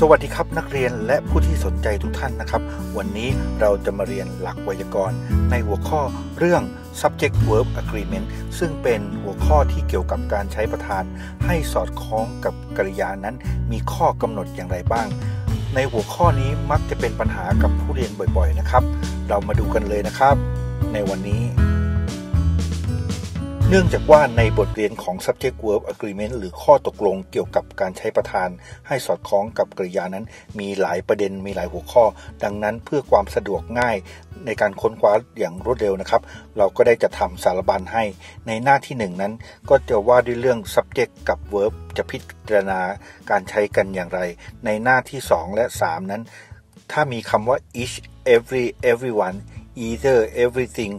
สวัสดีครับนักเรียนและผู้ที่สนใจทุกท่านนะครับ วันนี้เราจะมาเรียนหลักไวยากรณ์ในหัวข้อเรื่อง subject verb agreement ซึ่งเป็นหัวข้อที่เกี่ยวกับการใช้ประธาน ให้สอดคล้องกับกริยานั้น มีข้อกำหนดอย่างไรบ้าง ในหัวข้อนี้มักจะเป็นปัญหากับผู้เรียนบ่อยๆนะครับ เรามาดูกันเลยนะครับ ในวันนี้ เนื่องจากว่าในบทเรียนของ subject verb agreement หรือข้อตกลงเกี่ยวกับการใช้ประธาน ให้สอดคล้องกับกริยานั้น มีหลายประเด็นมีหลายหัวข้อ ดังนั้นเพื่อความสะดวกง่ายในการค้นคว้าอย่างรวดเร็วนะครับ เราก็ได้จะทำสารบัญให้ ในหน้าที่หนึ่งนั้น ก็จะว่าด้วยเรื่อง subject กับ verb จะพิจารณาการใช้กันอย่างไร ในหน้าที่ 2 และ 3 นั้น ถ้ามีคำว่า each every everyone either everything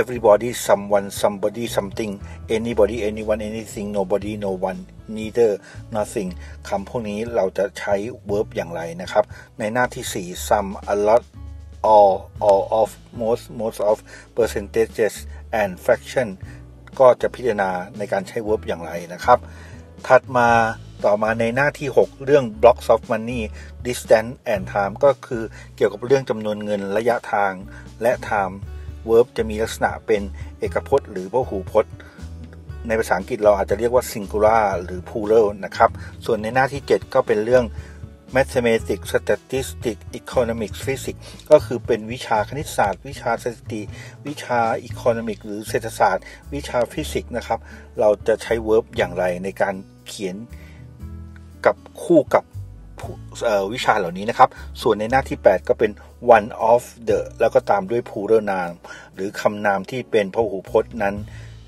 everybody someone somebody something anybody anyone anything nobody no one neither nothing คำพวกนี้เราจะใช้ verb อย่างไรนะครับ ในหน้าที่ 4 some a lot all all of most most of percentages and fraction ก็จะพิจารณาในการใช้ verb อย่างไรนะครับ ถัดมาต่อมาในหน้าที่ 6 เรื่อง blocks of money distance and time ก็คือเกี่ยวกับเรื่องจำนวนเงินระยะทางและ time verb จะมีลักษณะเป็นเอกพจน์ หรือพหูพจน์ ในภาษาอังกฤษเราอาจจะเรียกว่า singular หรือ plural นะครับ ส่วนในหน้าที่ 7 ก็เป็นเรื่อง mathematics statistics economics physics ก็คือเป็นวิชาคณิตศาสตร์ วิชาสถิติ วิชา economic หรือเศรษฐศาสตร์ วิชาฟิสิกส์นะครับ เราจะใช้ verb อย่างไรในการเขียนกับคู่กับวิชาเหล่านี้นะครับ ส่วนในหน้าที่ 8 ก็เป็น one of the แล้วก็ตามด้วย plural noun หรือคำนามที่เป็นพหูพจน์นั้น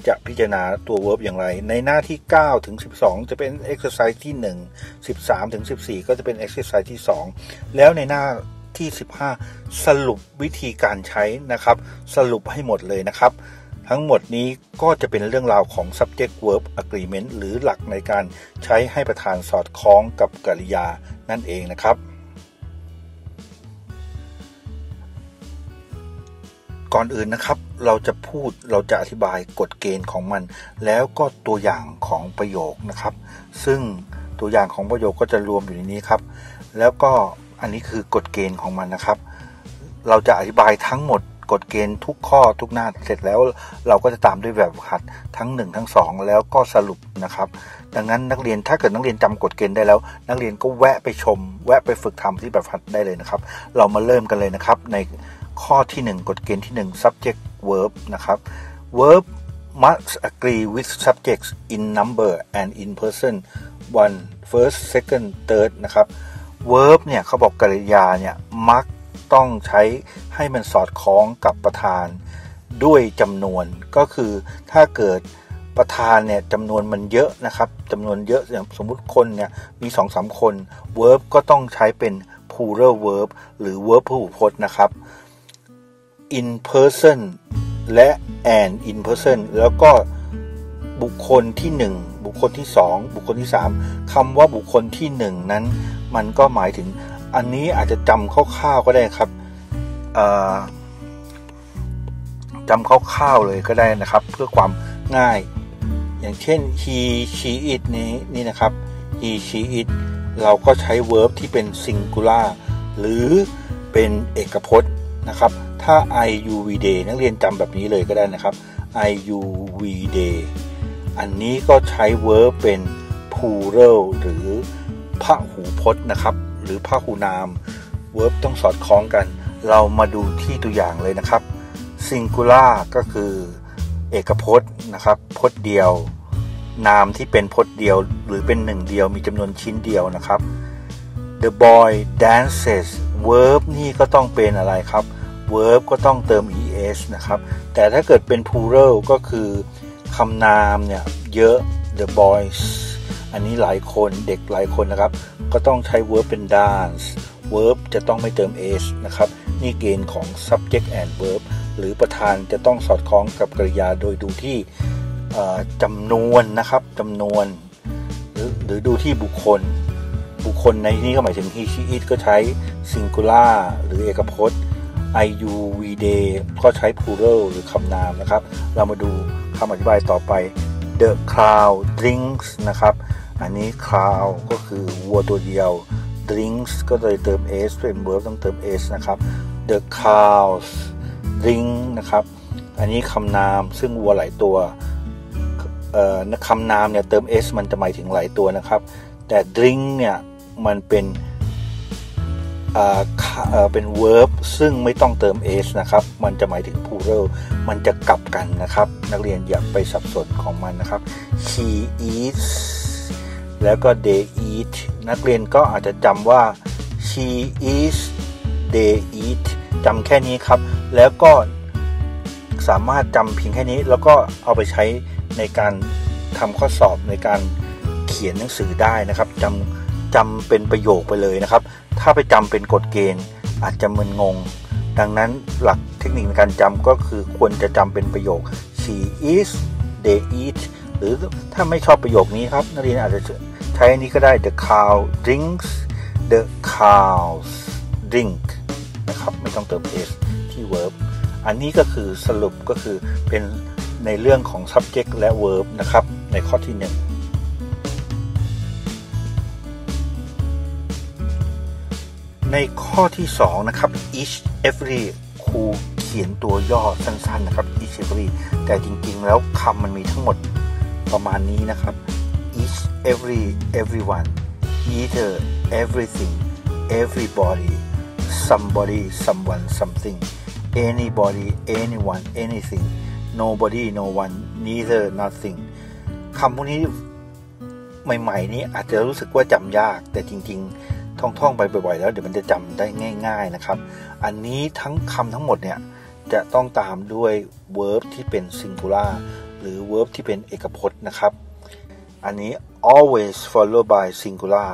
จะพิจารณาตัว verb อย่างไร ในหน้าที่ 9 ถึง 12 จะเป็น exercise ที่ 1 13 ถึง 14 ก็จะเป็น exercise ที่ 2 แล้วในหน้าที่ 15 สรุปวิธีการใช้นะครับ สรุปให้หมดเลยนะครับ ทั้งหมดนี้ก็จะเป็นเรื่องราวของ subject verb agreement หรือหลักในการใช้ให้ประธานสอดคล้องกับกริยานั่นเองนะครับ ก่อนอื่นนะครับ เราจะพูดเราจะอธิบายกฎเกณฑ์ของมัน แล้วก็ตัวอย่างของประโยคนะครับ ซึ่งตัวอย่างของประโยคก็จะรวมอยู่ในนี้ครับ แล้วก็อันนี้คือกฎเกณฑ์ของมันนะครับ เราจะอธิบายทั้งหมดกฎเกณฑ์ทุกข้อทุกหน้าเสร็จแล้วเราก็จะตามด้วยแบบขัดทั้ง 1 ทั้ง 2 แล้วก็สรุปนะครับ ดังนั้นนักเรียนถ้าเกิดนักเรียนจำกฎเกณฑ์ได้แล้ว นักเรียนก็แวะไปชม แวะไปฝึกทำที่แบบขัดได้เลยนะครับ เรามาเริ่มกันเลยนะครับใน ข้อที่ 1 กฎเกณฑ์ที่ 1 subject verb นะครับ verb must agree with subjects in number and in person one first second third นะครับ verb เนี่ยเขาบอกกริยาเนี่ยมักต้องใช้ให้มันสอดคล้องกับประธาน ด้วยจำนวนก็คือถ้าเกิดประธานเนี่ยจำนวนมันเยอะนะครับจำนวนเยอะอย่างสมมุติคนเนี่ยมี2อสคน verb ก็ต้องใช้เป็น plural verb หรือ verb พหูพจน์นะครับ in person และ and in person แล้วก็บุคคลที่ 1 บุคคลที่ 2 บุคคลที่ 3คำว่าบุคคลที่ 1 นั้น มันก็หมายถึง อันนี้อาจจะจำคร่าวๆก็ได้ครับจำคร่าวๆเลยก็ได้นะครับ เพื่อความง่าย อย่างเช่น he she it นี้นี่นะครับ he she it เราก็ใช้ verb ที่เป็น singular หรือเป็นเอกพจน์ นะครับ ถ้า I U V day นักเรียนจำแบบนี้เลยก็ได้นะครับ I U V day อันนี้ก็ใช้ verb เป็น plural หรือพหูพจน์นะครับ หรือพหูนาม verb ต้องสอดคล้องกัน เรามาดูที่ตัวอย่างเลยนะครับ singular ก็คือเอกพจน์นะครับพจน์เดียว นามที่เป็นพจน์เดียว หรือเป็นหนึ่งเดียวมีจำนวนชิ้นเดียวนะครับ the boy dances verb นี่ก็ต้องเป็นอะไรครับ verb ก็ต้องเติม es นะครับ แต่ถ้าเกิดเป็น plural ก็คือคำนามเนี่ยเยอะ the boys อันนี้หลายคนเด็กหลายคนนะครับ ก็ต้องใช้ verb เป็น dance verb จะต้องไม่เติม s นะครับ นี่เกณฑ์ของ subject and verb หรือประธานจะต้องสอดคล้องกับกริยาโดยดูที่จำนวนนะครับจำนวน หรือหรือดูที่บุคคล บุคคลในที่นี้ก็หมายถึง he she it ก็ใช้ singular หรือเอกพจน์ I you we they ก็ใช้ plural หรือคำนามนะครับ เรามาดูคำอธิบายต่อไป the crowd drinks นะครับ อันนี้ cow ก็คือวัวตัวเดียว drinks ก็เลยเติม s เป็น verb ต้องเติม s นะครับ the cows drink นะครับ อันนี้คำนามซึ่งวัวหลายตัวคำนามเนี่ยเติม s มันจะหมายถึงหลายตัวนะครับ แต่ drink เนี่ยมันเป็น เป็น verb ซึ่งไม่ต้องเติม s นะครับ มันจะหมายถึง plural มันจะกลับกันนะครับ นักเรียนอย่าไปสับสนของมันนะครับ she eats แล้วก็ they eat นักเรียนก็อาจจะจำว่า she eats they eat จำแค่นี้ครับ แล้วก็สามารถจำเพียงแค่นี้ แล้วก็เอาไปใช้ในการทำข้อสอบในการเขียนหนังสือได้นะครับจำ จำเป็นประโยคไปเลยนะครับ ถ้าไปจำเป็นกฎเกณฑ์ อาจจะมึนงง ดังนั้นหลักเทคนิคในการจำก็คือควรจะจำเป็นประโยค she eats they eat หรือถ้าไม่ชอบประโยคนี้ครับนักเรียนอาจจะใช้อันนี้ก็ได้ the cow drinks the cows drink นะครับไม่ต้องเติม s ที่ verb อันนี้ก็คือสรุปก็คือเป็นในเรื่องของ subject และ verb นะครับ ในข้อที่ 1 ในข้อที่ 2 นะครับ each every ครูเขียนตัวย่อสั้นๆนะครับ each every แต่จริงๆ แล้วคำมันมีทั้งหมดประมาณนี้นะครับ each every everyone either everything everybody somebody someone something anybody anyone anything nobody no one neither nothing คำพวกนี้ใหม่ ๆ นี้อาจจะรู้สึกว่าจำยากแต่จริง ๆ ท่องๆไปบ่อยๆแล้วเดี๋ยวมันจะจำได้ง่าย ๆนะครับ อันนี้ทั้งคำทั้งหมดเนี่ยจะต้องตามด้วย verb ที่เป็น singular หรือ verb ที่เป็นเอกพจน์นะครับ อันนี้ always followed by singular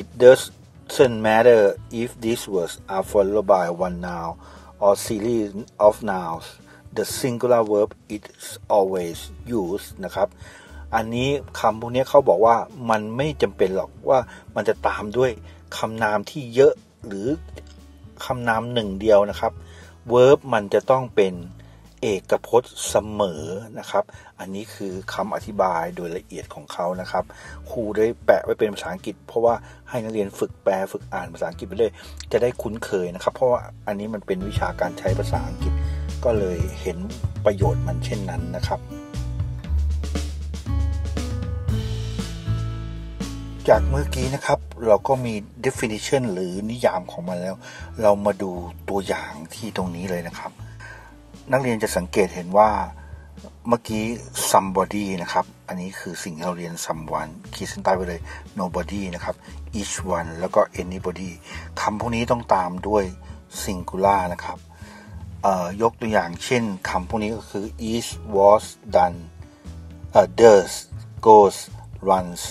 it doesn't matter if these words are followed by one noun or series of nouns the singular verb is always used นะครับ อันนี้คำพวกนี้เขาบอกว่ามันไม่จำเป็นหรอกว่ามันจะตามด้วยคำนามที่เยอะหรือคำนามหนึ่งเดียวนะครับ verb มันจะต้องเป็นเอกพจน์เสมอนะครับ อันนี้คือคำอธิบายโดยละเอียดของเขานะครับครูได้แปะไว้เป็นภาษาอังกฤษ เพราะว่าให้นักเรียนฝึกแปลฝึกอ่านภาษาอังกฤษไปเลย จะได้คุ้นเคยนะครับ เพราะว่าอันนี้มันเป็นวิชาการใช้ภาษาอังกฤษ ก็เลยเห็นประโยชน์มันเช่นนั้นนะครับ จากเมื่อกี้นะครับเราก็มี definition หรือนิยามของมันแล้ว เรามาดูตัวอย่างที่ตรงนี้เลยนะครับ นักเรียนจะสังเกตเห็นว่าเมื่อกี้ somebody นะครับ อันนี้คือสิ่งที่เราเรียน someone ขีดเส้นใต้ไปเลย nobody นะครับ each one แล้วก็ anybody คำพวกนี้ต้องตามด้วย singular นะครับยกตัวอย่างเช่นคำพวกนี้ก็คือ is was done uh, does goes runs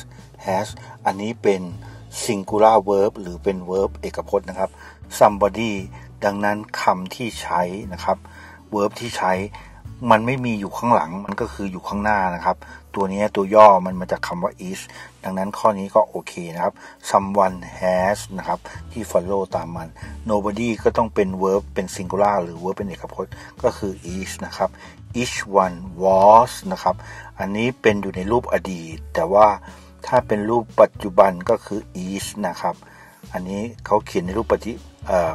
has อันนี้เป็น singular verb หรือเป็น verb เอกพจน์นะครับ somebody ดังนั้นคำที่ใช้นะครับ verb ที่ใช้มันไม่มีอยู่ข้างหลังมันก็คืออยู่ข้างหน้านะครับ ตัวนี้ตัวย่อมันมาจากคำว่า is ดังนั้นข้อนี้ก็โอเคนะครับ someone has นะครับ ที่ follow ตามมัน nobody ก็ต้องเป็น verb เป็น singular หรือ verb เป็นเอกพจน์ก็คือ is นะครับ each one was นะครับ อันนี้เป็นอยู่ในรูปอดีต แต่ว่า ถ้าเป็นรูปปัจจุบันก็คือ is นะครับ อันนี้เขาเขียนในรูปปฏิเอ่อ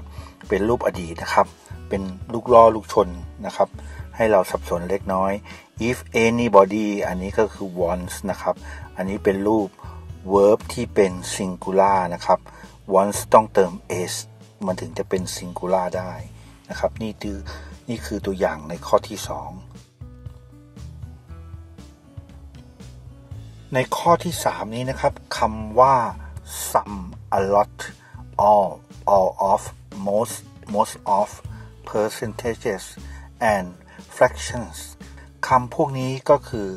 เป็นรูปอดีตนะครับ เป็นลูกล้อลูกชนนะครับ ให้เราสับสนเล็กน้อย if anybody อันนี้ก็คือ wants นะครับ อันนี้เป็นรูป verb ที่เป็น singular นะครับ wants ต้องเติม s มันถึงจะเป็น singular ได้นะครับ นี่คือนี่คือตัวอย่างในข้อที่ 2 ในข้อที่ 3 นี้นะครับคำว่า some a lot all all of most most of percentages and fractions คำพวกนี้ก็คือ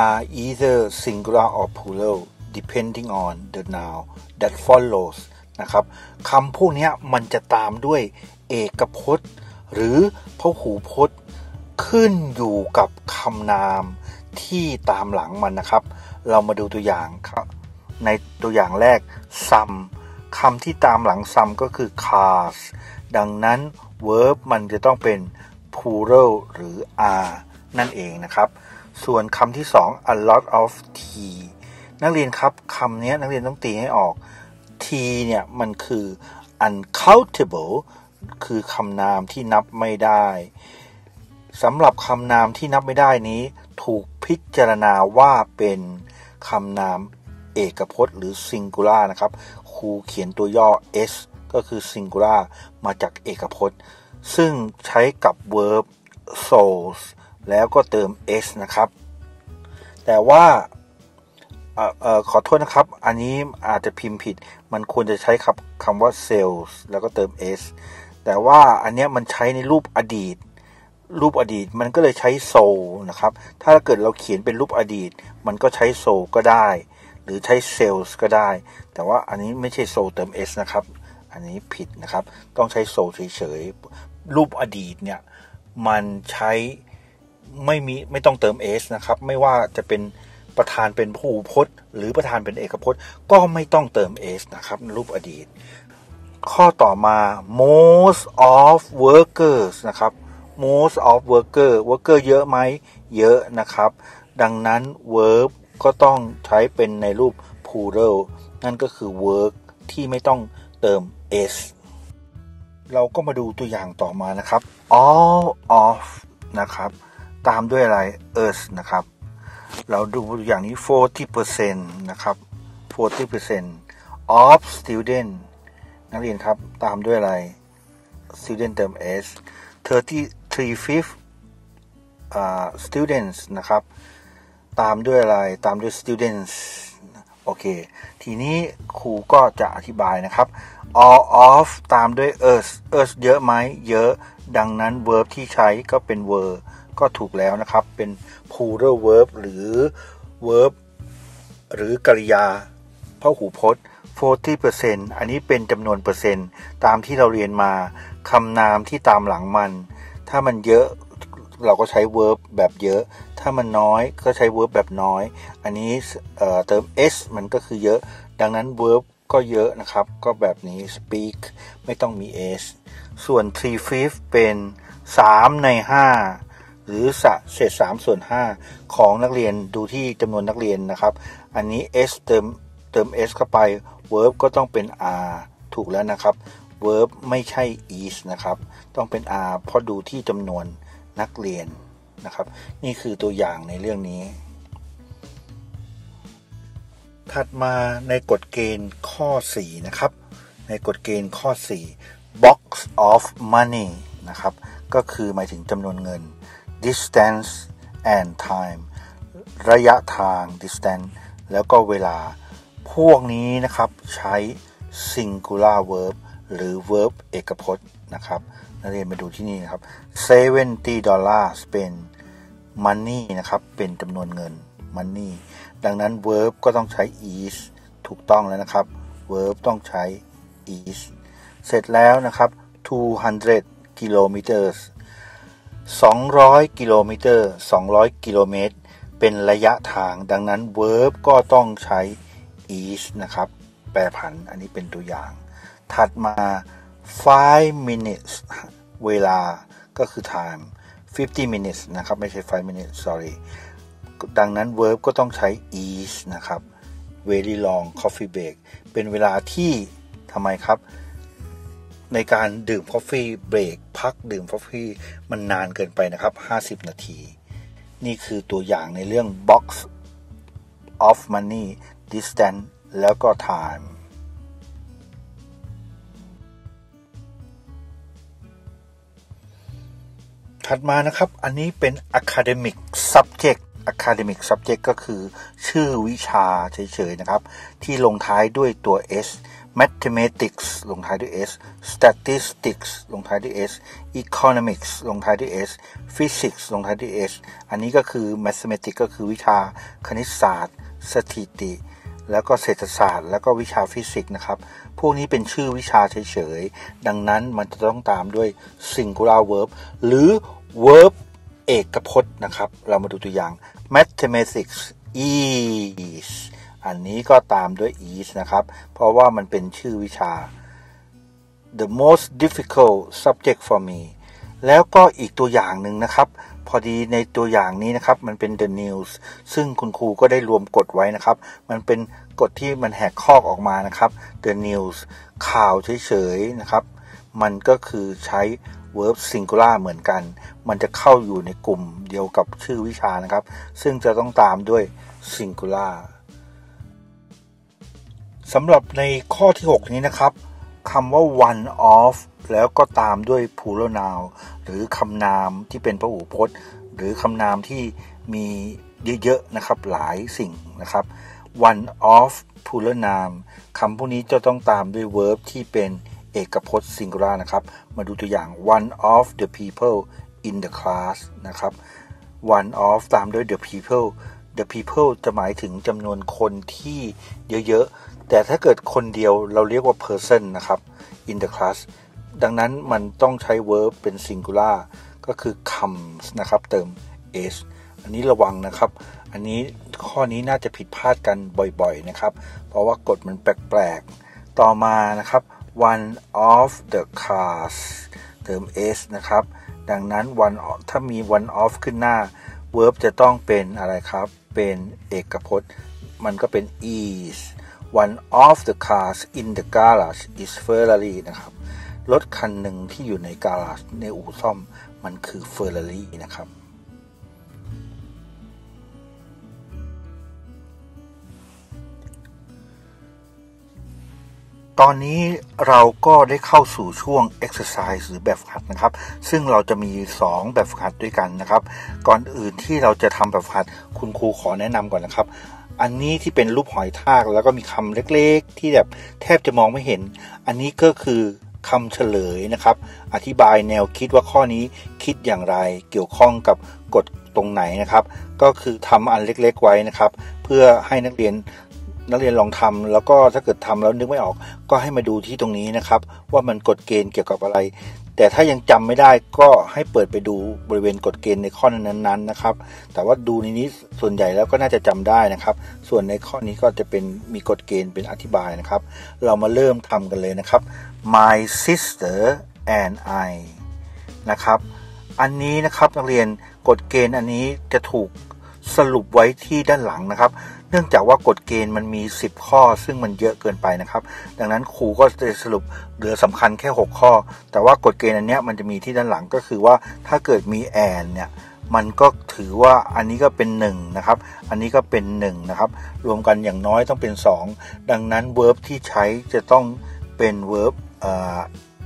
are either singular or plural depending on the noun that follows นะครับคำพวกนี้มันจะตามด้วยเอกพจน์ หรือพหูพจน์ ขึ้นอยู่กับคำนาม ที่ตามหลังมันนะครับ เรามาดูตัวอย่างครับในตัวอย่างแรก some คำที่ตามหลัง some ก็คือ cars ดังนั้น verb มันจะต้องเป็น plural หรือ are นั่นเองนะครับ ส่วนคำที่สอง a lot of tea นักเรียนครับคำนี้นักเรียนต้องตีให้ออก T เนี่ยมันคือ uncountable คือคำนามที่นับไม่ได้สำหรับคำนามที่นับไม่ได้นี้ ถูกพิจารณาว่าเป็นคำนามเอกพจน์หรือ singular นะครับ ครูเขียนตัวย่อ s ก็คือ singular มาจากเอกพจน์ ซึ่งใช้กับ verb souls แล้วก็เติม s นะครับ แต่ว่าออขอโทษนะครับ อันนี้อาจจะพิมพ์ผิด มันควรจะใช้คำคำว่า sales แล้วก็เติม s แต่ว่าอันนี้มันใช้ในรูปอดีต รูปอดีตมันก็เลยใช้ so นะครับ ถ้าเกิดเราเขียนเป็นรูปอดีต มันก็ใช้ so ก็ได้ หรือใช้ sales ก็ได้ แต่ว่าอันนี้ไม่ใช่ so เติม s นะครับ อันนี้ผิดนะครับ ต้องใช้ so เฉยๆ รูปอดีตเนี่ยมันใช้ไม่มีไม่ต้องเติม s นะครับ ไม่ว่าจะเป็นประธานเป็นผู้พจน์ หรือประธานเป็นเอกพจน์ ก็ไม่ต้องเติม s นะครับ รูปอดีต ข้อต่อมา most of workers นะครับ most of worker worker เยอะไหมเยอะนะครับ ดังนั้น verb ก็ต้องใช้เป็นในรูป plural นั่นก็คือ work ที่ไม่ต้องเติม s เราก็มาดูตัวอย่างต่อมานะครับ all of นะครับ ตามด้วยอะไร us นะครับ เราดูตัวอย่างนี้ 40%นะครับ 40% of student นักเรียนครับ ตามด้วยอะไร student เติม s 33 fifth uh, students นะครับ ตามด้วยอะไร ตามด้วย students โอเค ทีนี้ครูก็จะอธิบายนะครับ all of ตามด้วย us us เยอะไหม เยอะ ดังนั้น verb ที่ใช้ก็เป็น were ก็ถูกแล้วนะครับ เป็น plural verb หรือ verb หรือกริยาพหูพจน์ 40%อันนี้เป็นจำนวนเปอร์เซ็นต์ ตามที่เราเรียนมา คำนามที่ตามหลังมัน ถ้ามันเยอะเราก็ใช้ verb แบบเยอะ ถ้ามันน้อยก็ใช้ verb แบบน้อย อันนี้เเติม s มันก็คือเยอะ ดังนั้น verb ก็เยอะนะครับ ก็แบบนี้ speak ไม่ต้องมี s ส่วน3 fifth เป็น 3 ใน 5 หรือเศษ3ส่วน 5 ของนักเรียนดูที่จำนวนนักเรียนนะครับ อันนี้ s เติมเติม s เข้าไป verb ก็ต้องเป็น r ถูกแล้วนะครับ verb ไม่ใช่ is นะครับ ต้องเป็น are เพราะดูที่จำนวนนักเรียนนะครับ นี่คือตัวอย่างในเรื่องนี้ ถัดมาในกฎเกณฑ์ข้อ 4 นะครับ ในกฎเกณฑ์ข้อ 4 box of money นะครับ ก็คือหมายถึงจำนวนเงิน distance and time ระยะทาง distance แล้วก็เวลา พวกนี้นะครับใช้ singular verb หรือ verb เอกพจน์นะครับนักเรียนมาดูที่นี่นะครับ70 dollars เป็น money นะครับ เป็นจำนวนเงิน money ดังนั้น verb ก็ต้องใช้ is ถูกต้องแล้วนะครับ verb ต้องใช้ is เสร็จแล้วนะครับ 200 kilometers 200 กิโลเมตร200 กิโลเมตร เป็นระยะทาง ดังนั้น verb ก็ต้องใช้ is นะครับ แปรผัน อันนี้เป็นตัวอย่าง ถัดมา 5 minutes เวลาก็คือ time 50 minutes นะครับ ไม่ใช่ 5 minutes sorry ดังนั้น verb ก็ต้องใช้ is นะครับ very long coffee break เป็นเวลาที่ทำไมครับ ในการดื่ม coffee break พักดื่ม coffee มันนานเกินไปนะครับ 50 นาที นี่คือตัวอย่างในเรื่อง box of money distance แล้วก็ time ถัดมานะครับ อันนี้เป็น academic subject academic subject ก็คือชื่อวิชาเฉยๆนะครับ ที่ลงท้ายด้วยตัว s mathematics ลงท้ายด้วย s statistics ลงท้ายด้วย s economics ลงท้ายด้วย s physics ลงท้ายด้วย s อันนี้ก็คือ mathematics ก็คือวิชาคณิตศาสตร์ สถิติ แล้วก็เศรษฐศาสตร์ แล้วก็วิชาฟิสิกส์นะครับ พวกนี้เป็นชื่อวิชาเฉยๆ ดังนั้นมันจะต้องตามด้วย singular verb หรือ verb เอกพจน์นะครับ เรามาดูตัวอย่าง mathematics is อันนี้ก็ตามด้วย is นะครับ เพราะว่ามันเป็นชื่อวิชา the most difficult subject for me แล้วก็อีกตัวอย่างหนึ่งนะครับ พอดีในตัวอย่างนี้นะครับ มันเป็น the news ซึ่งคุณครูก็ได้รวมกฎไว้นะครับ มันเป็นกฎที่มันแหกข้อออกมานะครับ the news ข่าวเฉยๆนะครับ มันก็คือใช้ verb singular เหมือนกัน มันจะเข้าอยู่ในกลุ่มเดียวกับชื่อวิชานะครับ ซึ่งจะต้องตามด้วย singular สำหรับในข้อที่ 6 นี้นะครับ คำว่า one of แล้วก็ตามด้วย plural noun หรือคำนามที่เป็นพหูพจน์ หรือคำนามที่มีเยอะๆนะครับหลายสิ่งนะครับ one of plural noun คำพวกนี้จะต้องตามด้วย verb ที่เป็นเอกพจน์ singular นะครับ มาดูตัวอย่าง one of the people in the class นะครับ one of ตามด้วย the people the people จะหมายถึงจำนวนคนที่เยอะๆ แต่ถ้าเกิดคนเดียวเราเรียกว่า person นะครับ in the class ดังนั้นมันต้องใช้ verb เป็น singular ก็คือ comes นะครับ เติม s อันนี้ระวังนะครับ อันนี้ข้อนี้น่าจะผิดพลาดกันบ่อยๆนะครับ เพราะว่ากฎมันแปลกๆ ต่อมานะครับ one of the cars เติม s นะครับ ดังนั้น one ถ้ามี one of ขึ้นหน้า verb จะต้องเป็นอะไรครับ เป็นเอกพจน์ มันก็เป็น is one of the cars in the garage is Ferrari นะครับ รถคันหนึ่งที่อยู่ในการาจในอู่ซ่อมมันคือ Ferrari นะครับ ตอนนี้เราก็ได้เข้าสู่ช่วง exercise หรือแบบฝึกหัดนะครับ ซึ่งเราจะมี 2 แบบฝึกหัดด้วยกันนะครับ ก่อนอื่นที่เราจะทำแบบฝึกหัด คุณครูขอแนะนำก่อนนะครับ อันนี้ที่เป็นรูปหอยทากแล้วก็มีคำเล็กๆ ที่แบบแทบจะมองไม่เห็น อันนี้ก็คือคำเฉลยนะครับ อธิบายแนวคิดว่าข้อนี้คิดอย่างไรเกี่ยวข้องกับกฎตรงไหนนะครับ ก็คือทำอันเล็กๆไว้นะครับ เพื่อให้นักเรียนนักเรียนลองทำแล้วก็ถ้าเกิดทำแล้วนึกไม่ออก ก็ให้มาดูที่ตรงนี้นะครับ ว่ามันกฎเกณฑ์เกี่ยวกับอะไร แต่ถ้ายังจำไม่ได้ก็ให้เปิดไปดูบริเวณกฎเกณฑ์ในข้อนั้นๆนะครับ แต่ว่าดูในนี้ส่วนใหญ่แล้วก็น่าจะจำได้นะครับ ส่วนในข้อนี้ก็จะเป็นมีกฎเกณฑ์เป็นอธิบายนะครับ เรามาเริ่มทำกันเลยนะครับ my sister and I นะครับ อันนี้นะครับนักเรียนกฎเกณฑ์อันนี้จะถูกสรุปไว้ที่ด้านหลังนะครับ เนื่องจากว่ากฎเกณฑ์มันมี 10 ข้อ ซึ่งมันเยอะเกินไปนะครับ ดังนั้นครูก็จะสรุปเหลือสำคัญแค่ 6 ข้อ แต่ว่ากฎเกณฑ์อันนี้มันจะมีที่ด้านหลังก็คือว่าถ้าเกิดมีแอนเนี่ยมันก็ถือว่าอันนี้ก็เป็น1นะครับ อันนี้ก็เป็น1นะครับ รวมกันอย่างน้อยต้องเป็น 2 ดังนั้น verb ที่ใช้จะต้องเป็น verb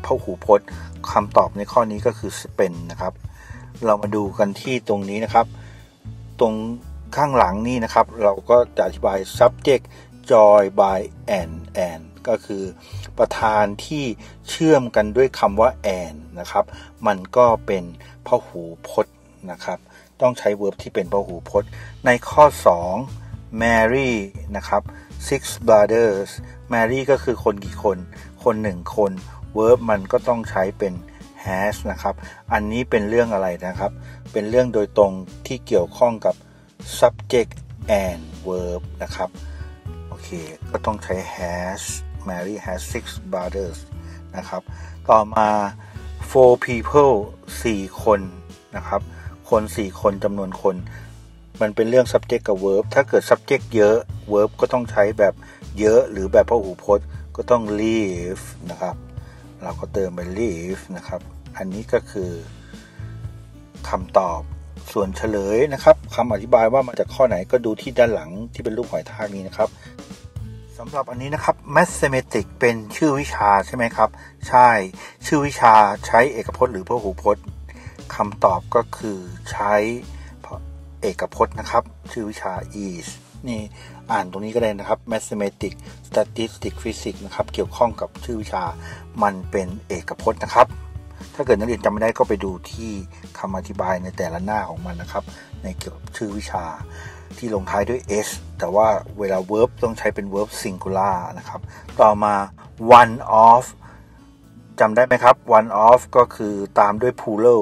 พหูพจน์คำตอบในข้อนี้ก็คือ spend นะครับ เรามาดูกันที่ตรงนี้นะครับ ตรง ข้างหลังนี่นะครับ เราก็จะอธิบาย subject joy by and and ก็คือประธานที่เชื่อมกันด้วยคำว่า and นะครับ มันก็เป็นพหูพจน์นะครับ ต้องใช้ verb ที่เป็นพหูพจน์ ในข้อ 2 Mary นะครับ six brothers Mary ก็คือคนกี่คน คนหนึ่งคน verb มันก็ต้องใช้เป็น has นะครับ อันนี้เป็นเรื่องอะไรนะครับ เป็นเรื่องโดยตรงที่เกี่ยวข้องกับ subject and verb นะครับ โอเค ก็ต้องใช้ has Mary has six brothers นะครับ ต่อมา four people 4 คนนะครับ คน 4 คนจำนวนคน มันเป็นเรื่อง subject กับ verb ถ้าเกิด subject เยอะ verb ก็ต้องใช้แบบเยอะหรือแบบพหูพจน์ก็ต้อง live นะครับ เราก็เติมไป live นะครับ อันนี้ก็คือคำตอบ ส่วนเฉลยนะครับคำอธิบายว่ามาจากข้อไหนก็ดูที่ด้านหลังที่เป็นรูปหอยทากนี้นะครับสำหรับอันนี้นะครับ mathematics เป็นชื่อวิชาใช่ไหมครับ ใช่ ชื่อวิชาใช้เอกพจน์หรือพหูพจน์คำตอบก็คือใช้เอกพจน์นะครับ ชื่อวิชา is นี่อ่านตรงนี้ก็ได้นะครับ mathematics statistics physics นะครับ เกี่ยวข้องกับชื่อวิชา มันเป็นเอกพจน์นะครับ ถ้าเกิดนักเรียนจำไม่ได้ก็ไปดูที่คำอธิบายในแต่ละหน้าของมันนะครับ ในเกี่ยวกับชื่อวิชาที่ลงท้ายด้วย s แต่ว่าเวลา verb ต้องใช้เป็น verb singular นะครับ ต่อมา one of จำได้ไหมครับ one of ก็คือตามด้วย plural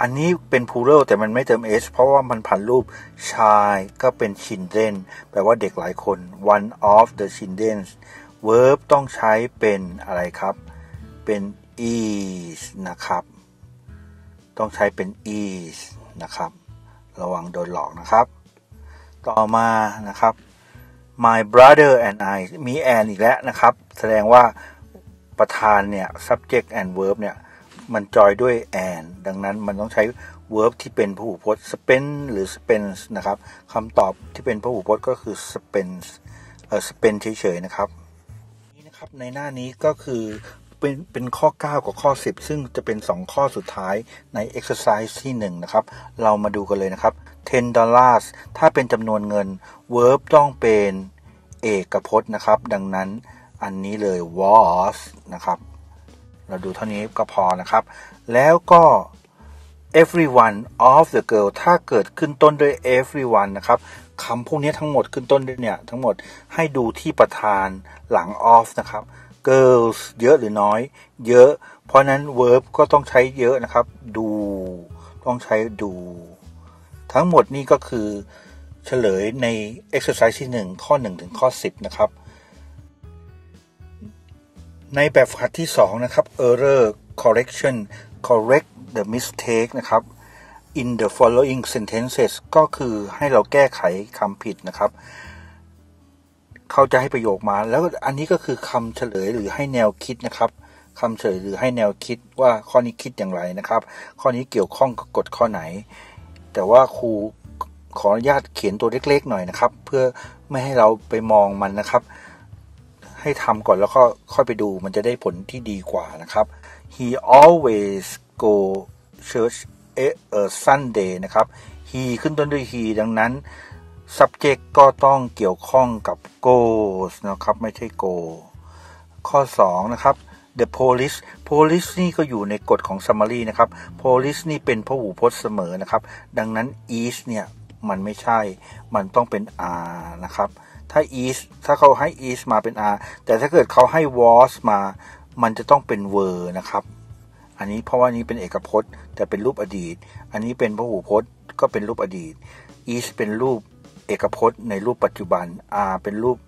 อันนี้เป็น plural แต่มันไม่เติม s เพราะว่ามันผันรูป child ก็เป็น children แปลว่าเด็กหลายคน one of the children verb ต้องใช้เป็นอะไรครับ เป็น is นะครับ ต้องใช้เป็น is นะครับ ระวังโดนหลอกนะครับ ต่อมานะครับ my brother and I มี and อีกแล้วนะครับ แสดงว่าประธานเนี่ย subject and verb เนี่ย มันจอยด้วย and ดังนั้นมันต้องใช้ verb ที่เป็นพหูพจน์ spend หรือ spends นะครับคำตอบที่เป็นพหูพจน์ก็คือ spends เออ spend เฉยๆนะครับนี่นะครับในหน้านี้ก็คือ เป็นเป็นข้อ 9 กับข้อ 10 ซึ่งจะเป็น 2 ข้อสุดท้ายใน exercise ที่ 1 นะครับ เรามาดูกันเลยนะครับ10 dollars ถ้าเป็นจำนวนเงิน verb ต้องเป็นเอกพจน์นะครับ ดังนั้นอันนี้เลย was นะครับ เราดูเท่านี้ก็พอนะครับ แล้วก็ everyone of the girl ถ้าเกิดขึ้นต้นด้วย everyone นะครับคำพวกนี้ทั้งหมดขึ้นต้นด้วยเนี่ย ทั้งหมดให้ดูที่ประธานหลัง of นะครับ girls เยอะหรือน้อย เยอะ เพราะนั้น verb ก็ต้องใช้เยอะนะครับ ดู ต้องใช้ดู ทั้งหมดนี่ก็คือเฉลยใน exercise ที่ 1 ข้อ 1 ถึงข้อ 10 นะครับ ในแบบฝึกหัดที่ 2 นะครับ error correction correct the mistake นะครับ in the following sentences ก็คือให้เราแก้ไขคำผิดนะครับ เขาจะให้ประโยคมา แล้วอันนี้ก็คือคำเฉลยหรือให้แนวคิดนะครับคำเฉลยหรือให้แนวคิดว่าข้อนี้คิดอย่างไรนะครับ ข้อนี้เกี่ยวข้องกับกฎข้อไหน แต่ว่าครูขออนุญาตเขียนตัวเล็กๆหน่อยนะครับ เพื่อไม่ให้เราไปมองมันนะครับ ให้ทำก่อนแล้วก็ค่อยไปดูมันจะได้ผลที่ดีกว่านะครับ he always go church a Sunday นะครับ he ขึ้นต้นด้วย he ดังนั้น subject ก็ต้องเกี่ยวข้องกับ goes นะครับ ไม่ใช่ go ข้อ 2 นะครับ the police police นี่ก็อยู่ในกฎของ summary นะครับ police นี่เป็นพหูพจน์เสมอนะครับ ดังนั้น is เนี่ย มันไม่ใช่ มันต้องเป็น r นะครับ ถ้า is ถ้าเขาให้ is มาเป็น r แต่ถ้าเกิดเขาให้ was มา มันจะต้องเป็น were นะครับ อันนี้เพราะว่านี้เป็นเอกพจน์ แต่เป็นรูปอดีต อันนี้เป็นพหูพจน์ก็เป็นรูปอดีต is เป็นรูป เอกพจน์ในรูปปัจจุบัน r เป็นรูป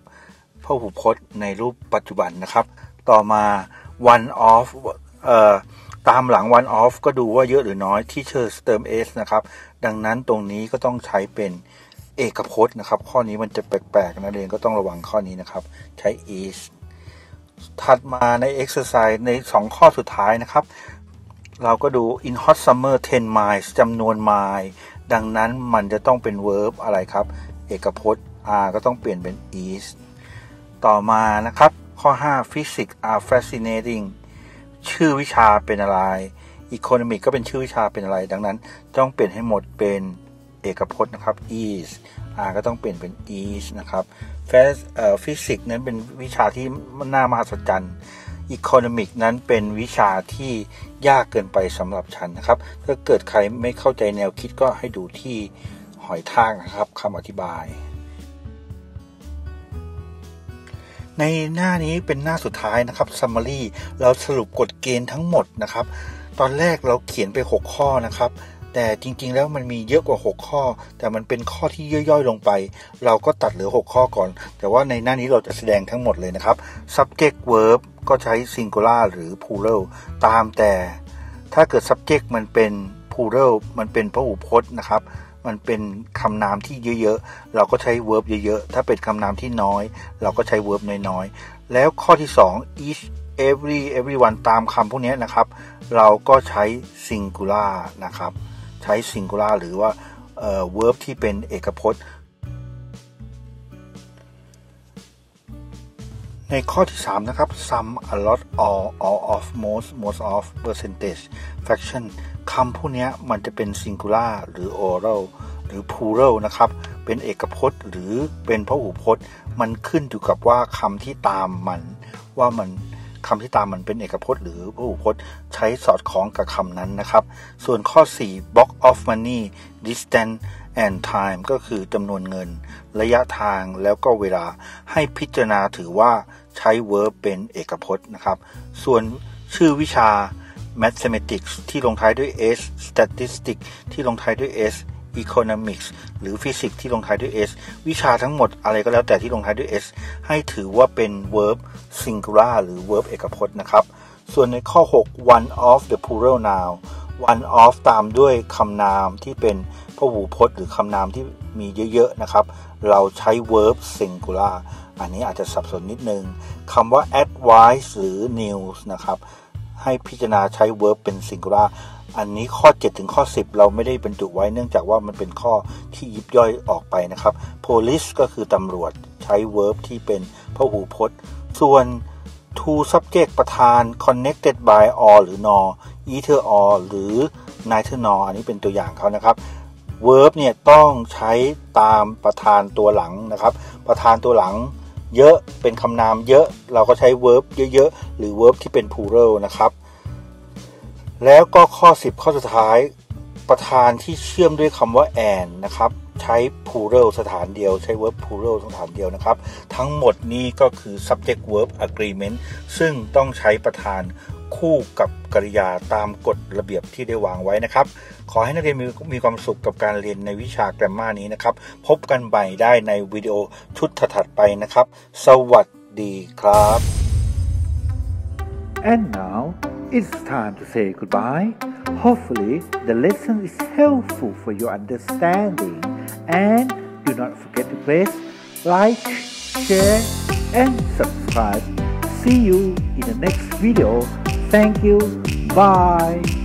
พหูพจน์ในรูปปัจจุบันนะครับ ต่อมา one off เอ่อตามหลัง one off ก็ดูว่าเยอะหรือน้อยที่เชิญเติม s นะครับ ดังนั้นตรงนี้ก็ต้องใช้เป็นเอกพจน์นะครับ ข้อนี้มันจะแปลกๆนะเรียนก็ต้องระวังข้อนี้นะครับ ใช้ is ถัดมาใน exercise ใน 2 ข้อสุดท้ายนะครับ เราก็ดู in hot summer 10 miles จำนวน mile ดังนั้นมันจะต้องเป็น verb อะไรครับ เอกพจน์ r ก็ต้องเปลี่ยนเป็น is ต่อมานะครับ ข้อ 5 physics are fascinating ชื่อวิชาเป็นอะไร economic ก็เป็นชื่อวิชาเป็นอะไร ดังนั้นต้องเปลี่ยนให้หมดเป็นเอกพจน์นะครับ is r ก็ต้องเปลี่ยนเป็น is นะครับ physics นั้นเป็นวิชาที่น่ามหัศจรรย์ economic นั้นเป็นวิชาที่ยากเกินไปสำหรับฉันนะครับ ถ้าเกิดใครไม่เข้าใจแนวคิดก็ให้ดูที่ อยทากนะครับคำอธิบาย ในหน้านี้เป็นหน้าสุดท้ายนะครับ summary เราสรุปกฎเกณฑ์ทั้งหมดนะครับ ตอนแรกเราเขียนไป 6 ข้อนะครับ แต่จริงๆแล้วมันมีเยอะกว่า 6 ข้อ แต่มันเป็นข้อที่ย่อยๆลงไป เราก็ตัดเหลือ 6 ข้อก่อน แต่ว่าในหน้านี้เราจะแสดงทั้งหมดเลยนะครับ subject verb ก็ใช้ singular หรือ plural ตามแต่ถ้าเกิด subject มันเป็น plural มันเป็นพหูพจน์นะครับ มันเป็นคำนามที่เยอะๆ เราก็ใช้ verb เยอะๆ ถ้าเป็นคำนามที่น้อย เราก็ใช้ verb น้อยๆ แล้วข้อที่ 2 each every everyone ตามคำพวกนี้นะครับ เราก็ใช้ singular นะครับ ใช้ singular หรือว่า verb ที่เป็นเอกพจน์ ในข้อที่ 3 นะครับ some a lot all all of most most of percentage fraction คำพวกนี้มันจะเป็น singular หรือ oral หรือ plural นะครับ เป็นเอกพจน์หรือเป็นพหูพจน์ มันขึ้นอยู่กับว่าคำที่ตามมัน ว่ามันคำที่ตามมันเป็นเอกพจน์หรือพหูพจน์ ใช้สอดคล้องกับคำนั้นนะครับ ส่วนข้อ 4 block of money distance and time ก็คือจำนวนเงิน ระยะทางแล้วก็เวลาให้พิจารณาถือว่า ใช้ verb เป็นเอกพจน์นะครับ ส่วนชื่อวิชา mathematics ที่ลงท้ายด้วย s statistics ที่ลงท้ายด้วย s economics หรือ physics ที่ลงท้ายด้วย s วิชาทั้งหมดอะไรก็แล้วแต่ที่ลงท้ายด้วย s ให้ถือว่าเป็น verb singular หรือ verb เอกพจน์นะครับ ส่วนในข้อ 6 one of the plural noun one off ตามด้วยคำนามที่เป็นพหูพจน์ หรือคำนามที่มีเยอะๆนะครับ เราใช้ verb singular อันนี้อาจจะสับสนนิดนึงคำว่า advice หรือ news นะครับ ให้พิจารณาใช้ verb เป็น singular อันนี้ข้อ 7 ถึงข้อ 10 เราไม่ได้บรรจุไว้เนื่องจากว่ามันเป็นข้อที่ยิบย่อยออกไปนะครับ police ก็คือตำรวจใช้ verb ที่เป็นพหูพจน์ ส่วน to subject ประธาน connected by or หรือ nor either or หรือ neither nor อันนี้เป็นตัวอย่างเขานะครับ verb เนี่ยต้องใช้ตามประธานตัวหลังนะครับ ประธานตัวหลังเยอะเป็นคำนามเยอะเราก็ใช้ verb เยอะๆ หรือ verb ที่เป็น plural นะครับ แล้วก็ข้อ 10 ข้อสุดท้ายประธานที่เชื่อมด้วยคำว่า and นะครับ ใช้ plural สถานเดียว ใช้ verb plural สถานเดียวนะครับ ทั้งหมดนี้ก็คือ subject verb agreement ซึ่งต้องใช้ประธาน คู่กับกริยาตามกฎระเบียบที่ได้วางไว้นะครับ ขอให้นักเรียนมีมีความสุขกับการเรียนในวิชาแกรมมานี้นะครับ พบกันใหม่ได้ในวิดีโอชุดถัดไปนะครับ สวัสดีครับ And now it's time to say goodbye. Hopefully, the lesson is helpful for your understanding. And do not forget to press like, share, and subscribe. See you in the next video. Thank you. Bye.